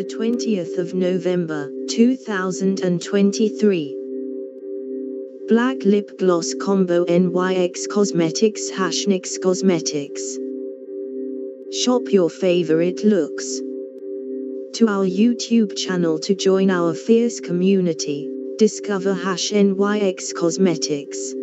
the 20th of November, 2023. Black Lip Gloss Combo NYX Cosmetics Hash NYX Cosmetics. Shop your favorite looks. To our YouTube channel to join our fierce community, discover Hash NYX Cosmetics.